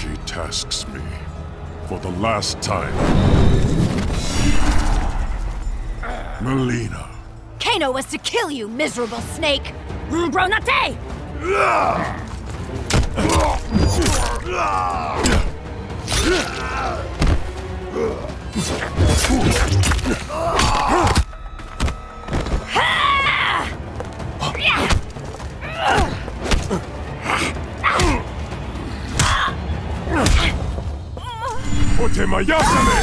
She tasks me for the last time. Mileena. Kano was to kill you, miserable snake! Gronate! Otemayasame!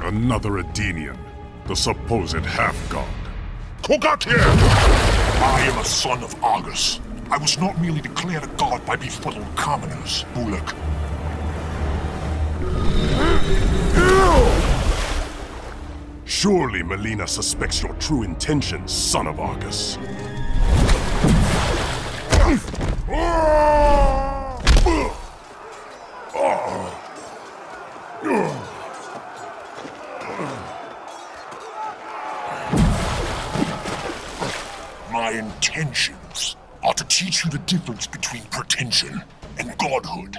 Another Edenian, the supposed half-god. Kogatia! I am a son of Argus. I was not merely declared a god by befuddled commoners, Bulak. Surely Mileena suspects your true intentions, son of Argus. My intentions are to teach you the difference between pretension and godhood.